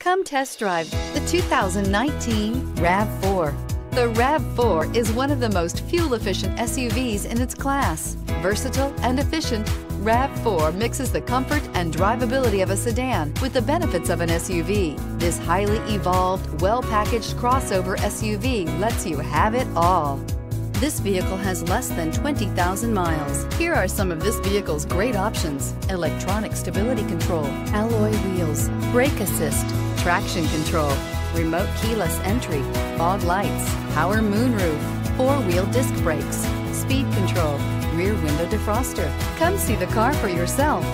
Come test drive the 2019 RAV4. The RAV4 is one of the most fuel-efficient SUVs in its class. Versatile and efficient, RAV4 mixes the comfort and drivability of a sedan with the benefits of an SUV. This highly evolved, well-packaged crossover SUV lets you have it all. This vehicle has less than 20,000 miles. Here are some of this vehicle's great options. Electronic stability control, alloy wheels, brake assist, traction control, remote keyless entry, fog lights, power moonroof, four-wheel disc brakes, speed control, rear window defroster. Come see the car for yourself.